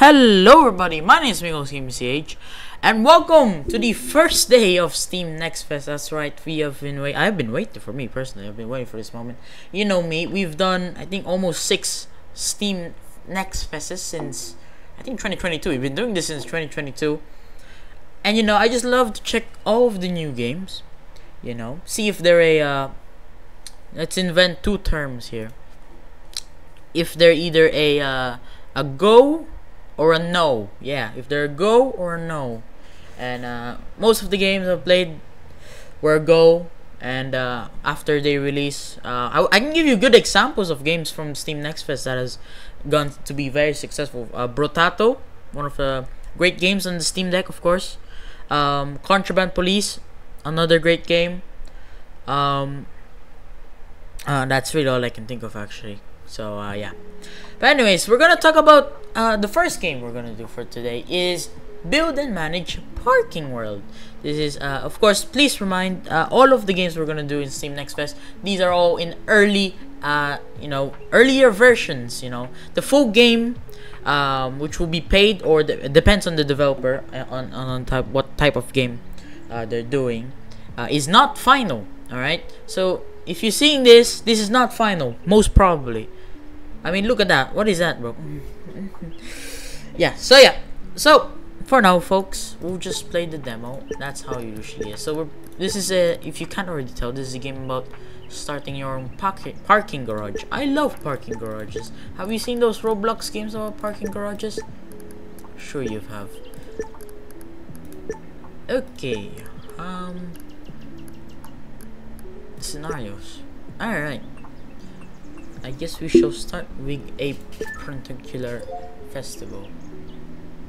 Hello everybody, my name is Miguelsgamingch and welcome to the first day of Steam Next Fest. That's right, we have been wait I've been waiting for me personally, I've been waiting for this moment. You know me, we've done I think almost six Steam Next Fests since I think 2022. We've been doing this since 2022. And you know, I just love to check all of the new games. You know, see if they're a uh, let's invent two terms here. If they're either a uh, a go or a no. Yeah, if they're a go or a no. And uh, most of the games I've played were a go. And uh, after they release, uh, I, I can give you good examples of games from Steam Next Fest that has gone to be very successful. Uh, Brotato, one of the great games on the Steam Deck, of course. Um, Contraband Police, another great game. Um, uh, that's really all I can think of actually. So uh, yeah. But anyways, we're gonna talk about uh, the first game we're gonna do for today is build and manage Parking World. This is uh, of course. Please remind uh, all of the games we're gonna do in Steam Next Fest. These are all in early, uh, you know, earlier versions. You know, the full game, um, which will be paid or de- depends on the developer uh, on on, type what type of game they're doing, is not final. All right. So if you're seeing this, this is not final, most probably. I mean, look at that. What is that, bro? yeah. So yeah. So for now, folks, we'll just play the demo. That's how it usually is. So we're this is a if you can't already tell, this is a game about starting your own pocket parking garage. I love parking garages. Have you seen those Roblox games about parking garages? Sure you have. Okay. Um scenarios. Alright. I guess we shall start with a particular festival.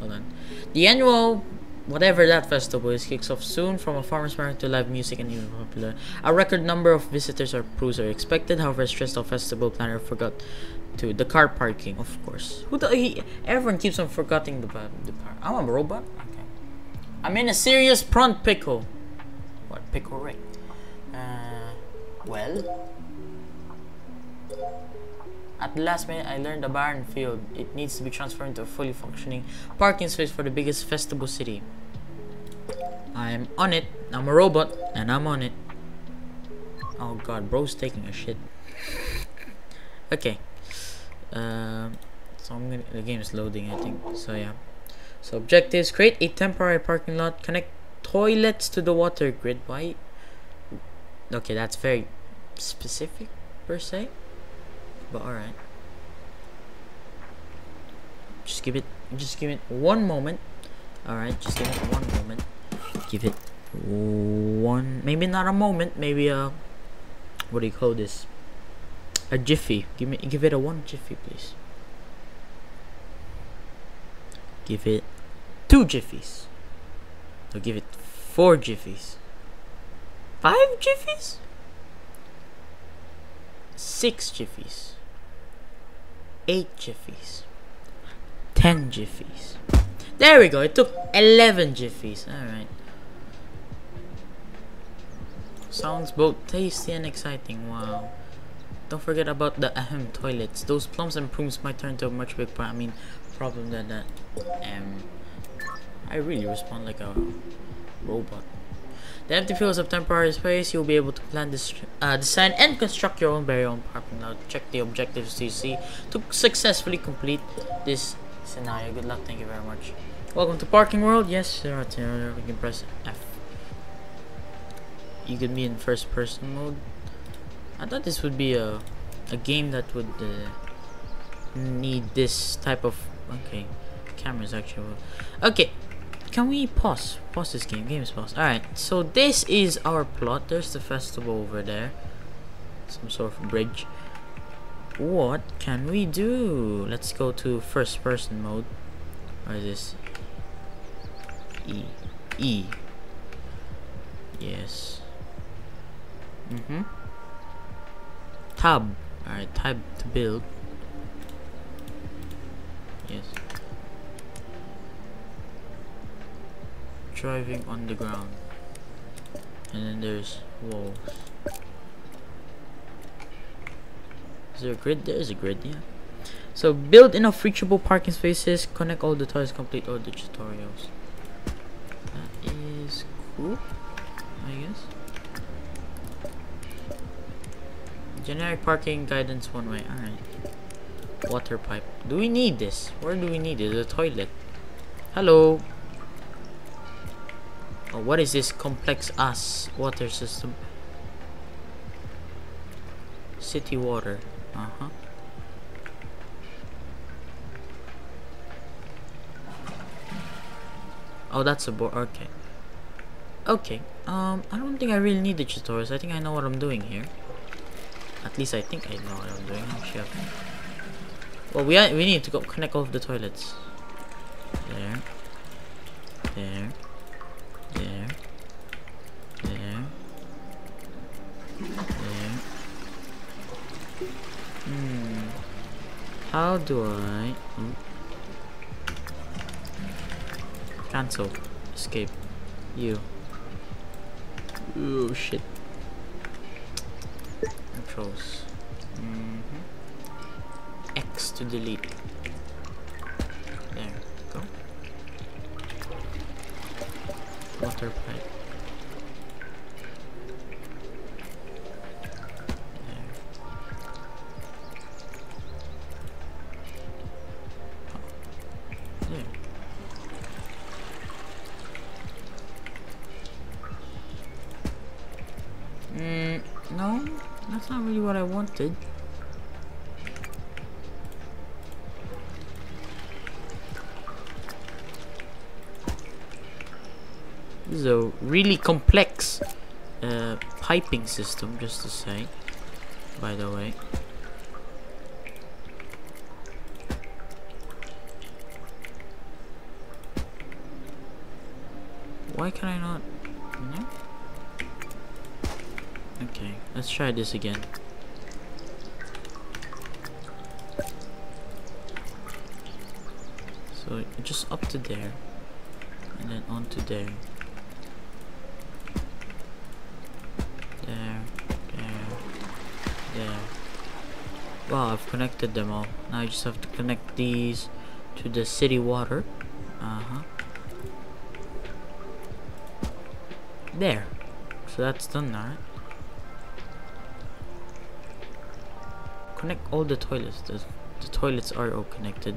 Hold on. The annual, whatever that festival is, kicks off soon from a farmer's market to live music and even popular. A record number of visitors or crews are expected, however, stressed out festival planner forgot to the car parking, of course. Who the he, everyone keeps on forgetting the, the car. I'm a robot? Okay. I'm in a serious front pickle. What pickle right? Uh, well, at the last minute, I learned the barren field. It needs to be transformed into a fully functioning parking space for the biggest festival city. I'm on it. I'm a robot, and I'm on it. Oh god, bro's taking a shit. Okay. Um, so I'm gonna. The game is loading, I think. So yeah. So objectives: create a temporary parking lot, connect toilets to the water grid. Why? Okay, that's very specific per se but alright. Just give it, just give it one moment. Alright, just give it one moment. Give it one, maybe not a moment, maybe a, what do you call this? A jiffy. Give me, give it a one jiffy, please. Give it two jiffies. Or give it four jiffies. Five jiffies? Six jiffies. 8 jiffies 10 jiffies there we go it took 11 jiffies alright. Sounds both tasty and exciting wow. Don't forget about the ahem toilets those plums and prunes might turn to a much bigger I mean problem than that. Um I really respond like a robot the empty fields of temporary space, you'll be able to plan, this, uh, design, and construct your own very own parking lot. Check the objectives to see to successfully complete this scenario. Good luck. Thank you very much. Welcome to Parking World. Yes, sir. We can press F. You could be in first person mode. I thought this would be a a game that would uh, need this type of okay cameras actually. Okay, can we pause? Pause this game. Game is paused. Alright, so this is our plot. There's the festival over there. Some sort of bridge. What can we do? Let's go to first person mode. Or is this? E. E. Yes. Mm-hmm. Tab. Alright, tab to build. Yes. Driving on the ground and then there's walls is there a grid there is a grid yeah So build enough reachable parking spaces, connect all the toys, complete all the tutorials. That is cool, I guess. Generic parking guidance one way, alright. Water pipe. Do we need this? Where do we need it? The toilet. Hello. Oh, what is this complex ass water system? City water. Uh-huh. Oh, that's a board. Okay. Okay. Um, I don't think I really need the tutorials. I think I know what I'm doing here. At least I think I know what I'm doing. Shit. Well, we are, we need to go connect all of the toilets. There. There. There. There. Hmm. How do I? Hmm. Cancel. Escape. You. Oh shit. Controls. Mm -hmm. X to delete. There. Go. Water pipe. Really what I wanted. This is a really complex uh, piping system, just to say, by the way. Why can I not? No? Okay, let's try this again. Just up to there, and then onto there. There, there, there. Wow, I've connected them all. Now I just have to connect these to the city water. Uh-huh. There. So that's done now, right? connect all the toilets. The, the toilets are all connected.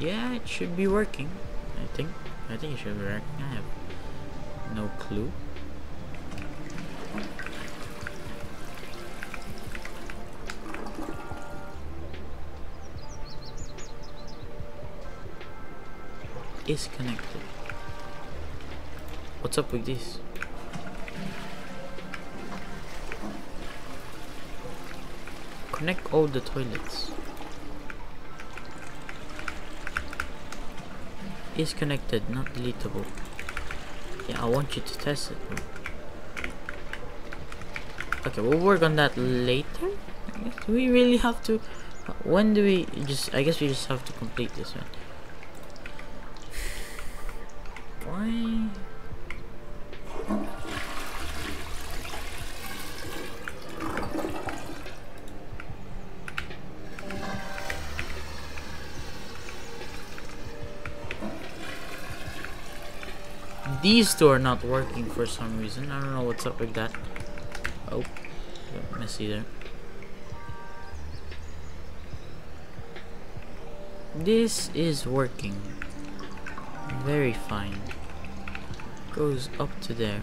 Yeah, it should be working. I think. I think it should be working. I have no clue. Is connected. What's up with this? Connect all the toilets. Is connected, not deletable. Yeah, I want you to test it. Okay, we'll work on that later. Do we really have to? When do we just? I guess we just have to complete this one. Why? These two are not working for some reason. I don't know what's up with that. Oh, messy there. This is working. Very fine. Goes up to there.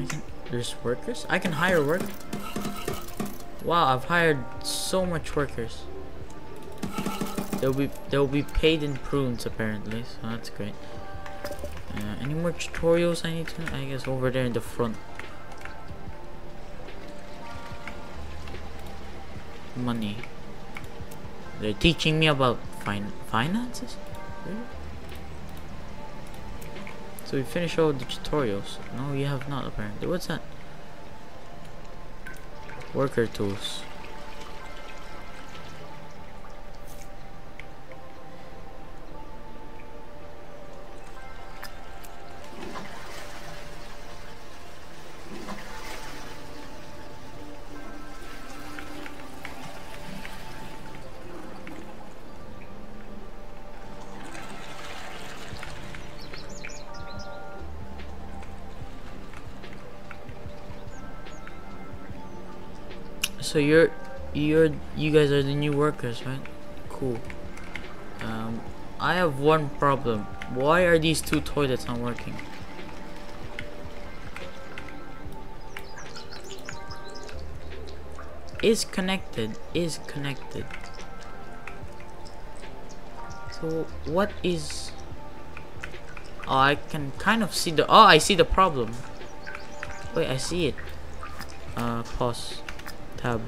I can, there's workers? I can hire work. Wow, I've hired so much workers. They'll be they'll be paid in prunes apparently, so that's great. Uh, any more tutorials I need to? I guess over there in the front. Money. They're teaching me about fin finances. Really? So we finish all the tutorials. No, you have not apparently. What's that? Worker tools. So you're you're you guys are the new workers, right? Cool. Um, I have one problem. Why are these two toilets not working? Is connected. Is connected. So what is? Oh, I can kind of see the. Oh, I see the problem. Wait, I see it. Uh, pause tab.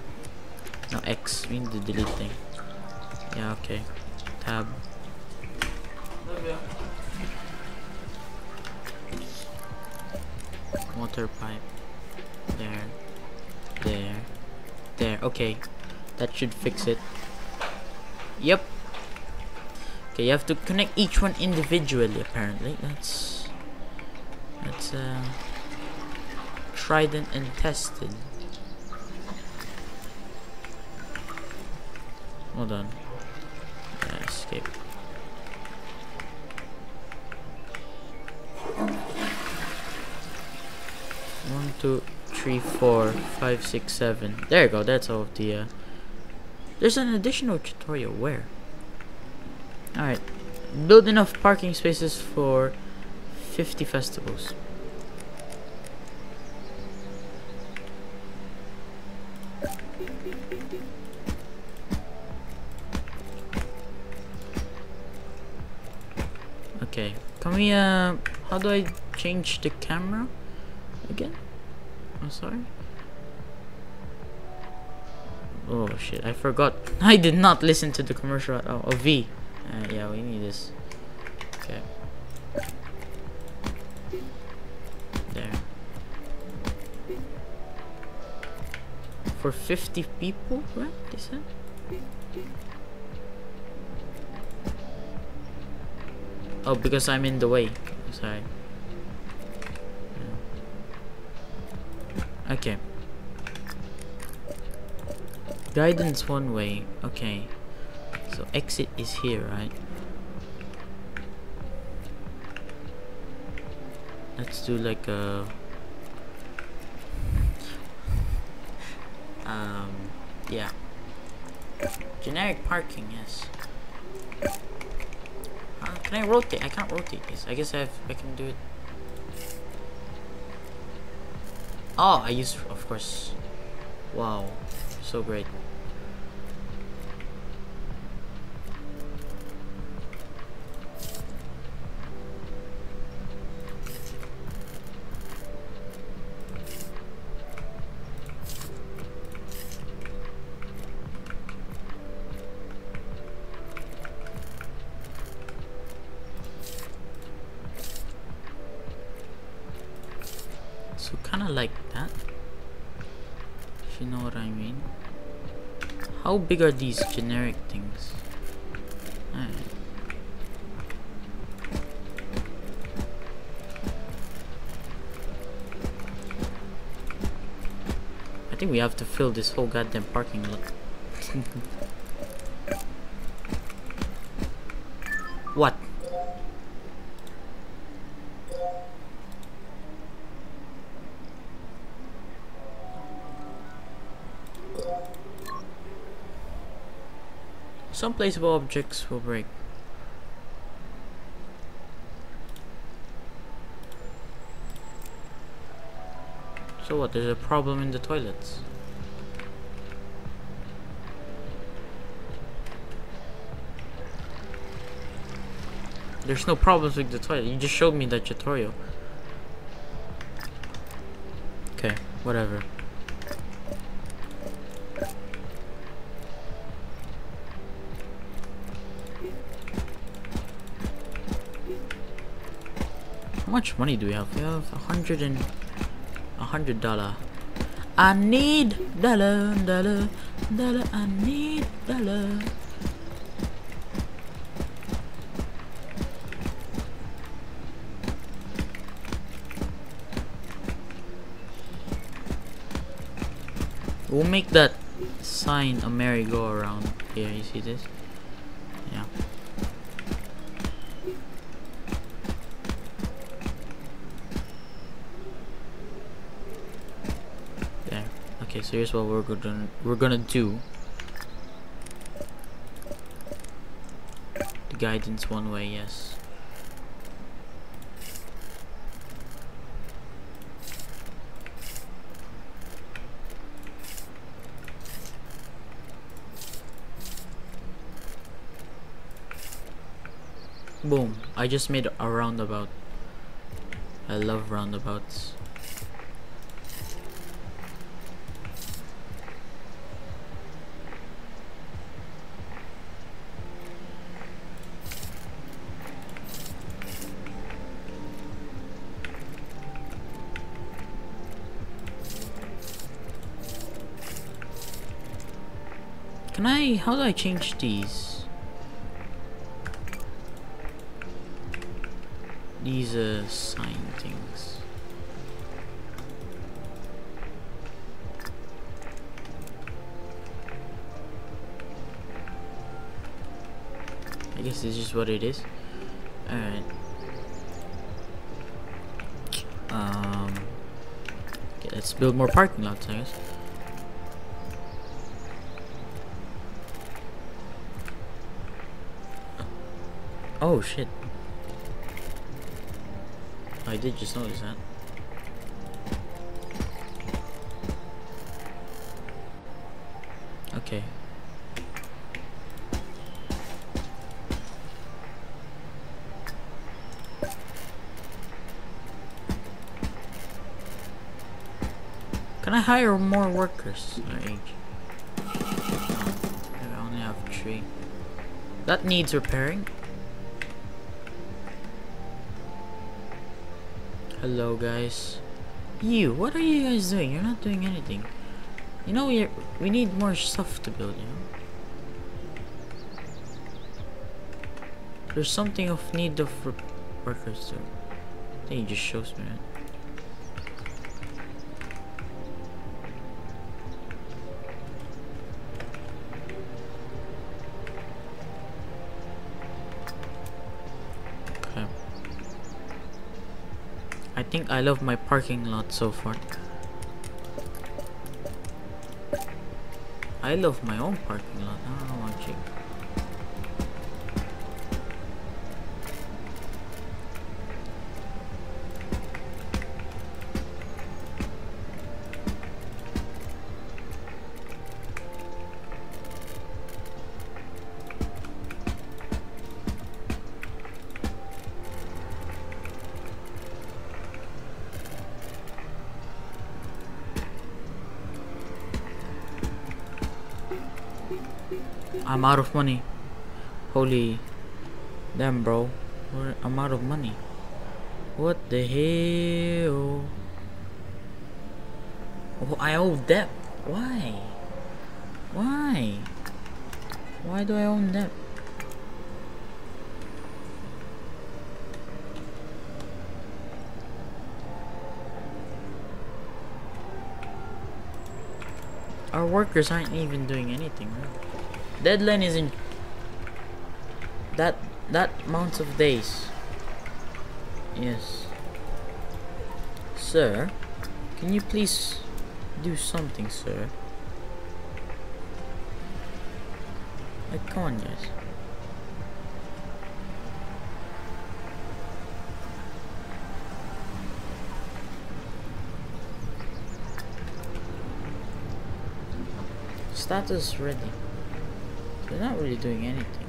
No X. We need the delete thing. Yeah okay. Tab. Water pipe. There. There. There. Okay. That should fix it. Yep. Okay you have to connect each one individually apparently. That's that's uh tried and tested Hold done. Yeah, escape. One, two, three, four, five, six, seven. There you go. That's all of the. Uh, there's an additional tutorial. Where? All right. Build enough parking spaces for 50 festivals. Uh, how do I change the camera again? I'm sorry. Oh shit, I forgot. I did not listen to the commercial. Oh, oh V. Uh, yeah, we need this. Okay. There. For 50 people, right? They said? Oh, because I'm in the way. Sorry. Okay. Guidance one way. Okay. So exit is here, right? Let's do like a um yeah. Generic parking, yes. Can I rotate? I can't rotate this. I guess I, have, I can do it. Oh, I use, of course. Wow, so great. So kind of like that. If you know what I mean. How big are these generic things? I think we have to fill this whole goddamn parking lot. what? Some placeable objects will break. So what, there's a problem in the toilets? There's no problems with the toilet. You just showed me that tutorial. Okay, whatever. Much money do we have? We have a hundred and a hundred dollar. I need dollar, dollar, dollar. I need dollar. We'll make that sign a merry-go-around here. You see this? So here's what we're gonna we're gonna do. The guidance one way, yes. Boom. I just made a roundabout. I love roundabouts. Can I, how do I change these? These uh, sign things. I guess this is what it is. Alright. Um, okay, let's build more parking lots, I guess. Oh shit. I did just notice that. Okay. Can I hire more workers I only have three. That needs repairing. Hello guys. You, what are you guys doing? You're not doing anything. You know we we need more stuff to build, you know? There's something of need of workers too. I think he just shows me that. Think I love my parking lot so far. I love my own parking lot. I I'm out of money. Holy damn, bro. I'm out of money. What the hell? Oh, I owe debt. Why? Why? Why do I own debt? Our workers aren't even doing anything, right? Deadline is in that that amount of days. Yes. Sir, can you please do something, sir? Like, come on, guys. Status ready. They're not really doing anything.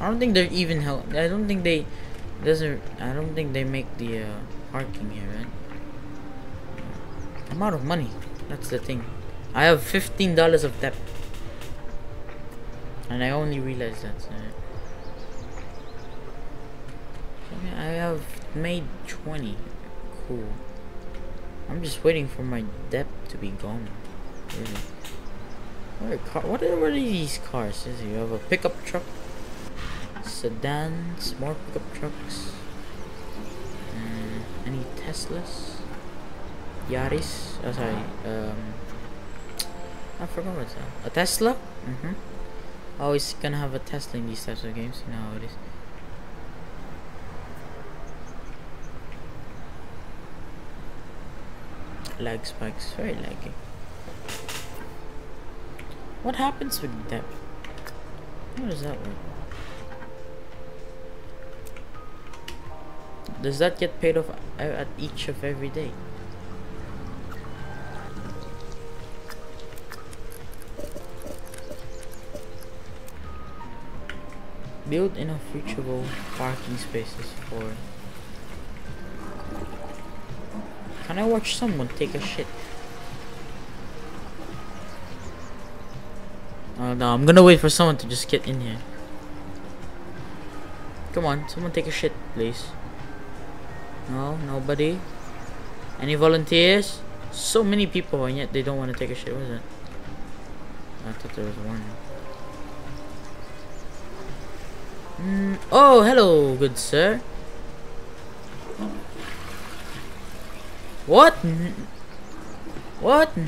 I don't think they're even help. I don't think they doesn't. I don't think they make the uh, parking here, right? I'm out of money. That's the thing. I have fifteen dollars of debt, and I only realized that. Uh, okay, I have made twenty. Cool. I'm just waiting for my debt to be gone. Really. What are, car what are, these cars? You have a pickup truck, sedans, more pickup trucks. Uh, any Teslas? Yaris? Oh, sorry. Um, I forgot what's that. A Tesla? Mm-hmm. Always gonna have a Tesla in these types of games. You know how it is. Lag spikes. Very laggy. What happens with them? What does that work? Does that get paid off at each of every day? Build enough reachable parking spaces for... Can I watch someone take a shit? I'm gonna wait for someone to just get in here. Come on, someone take a shit, please. No, nobody. Any volunteers? So many people and yet they don't want to take a shit, what is it? I thought there was one. Mm, oh, hello, good sir. What? What?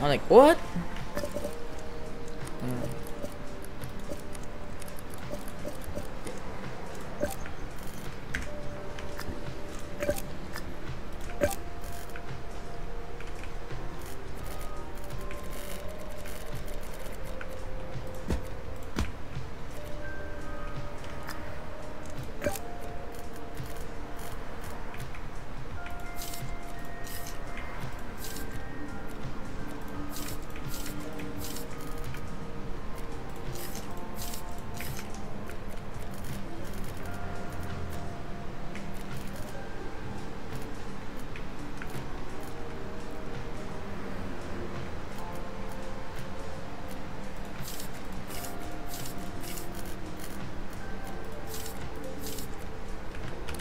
I'm like, what?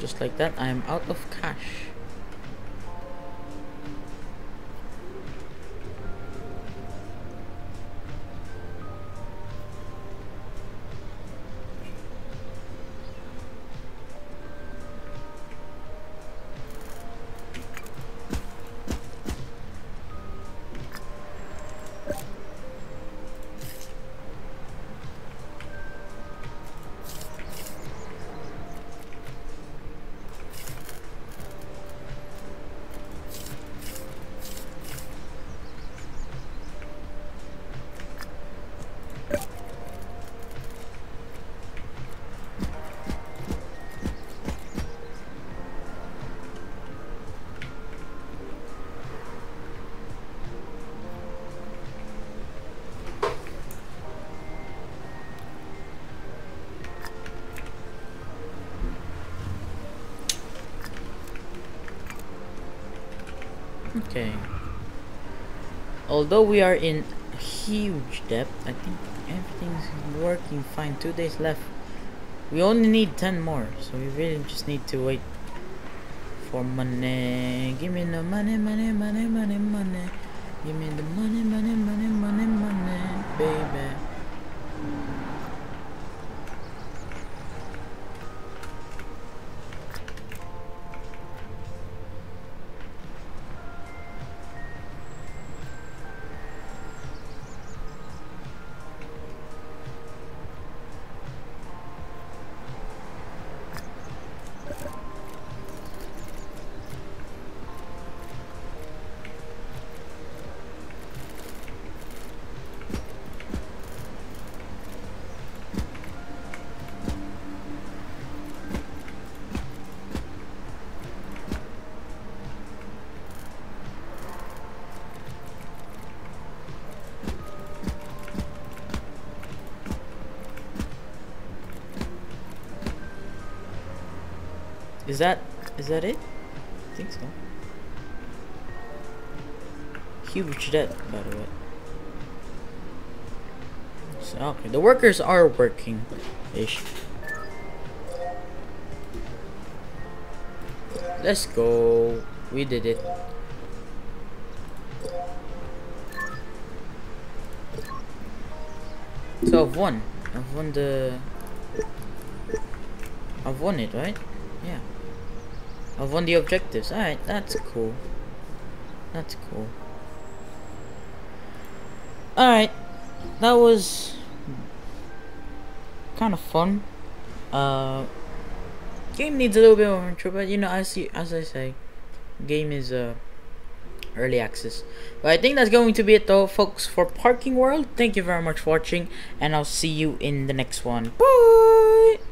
Just like that, I am out of cash. Okay. Although we are in huge debt, I think everything's working fine. Two days left. We only need 10 more, so we really just need to wait for money. Give me the money, money, money, money, money. Give me the money, money, money, money, money, baby. Is that is that it? I think so. Huge debt, by the way. So, okay, the workers are working ish. Let's go. We did it. So I've won. I've won the. I've won it, right? Yeah. I've won the objectives. Alright, that's cool. That's cool. Alright. That was kind of fun. Uh game needs a little bit more intro, but you know, as you as I say, game is uh early access. But I think that's going to be it though, folks, for Parking World. Thank you very much for watching, and I'll see you in the next one. Bye!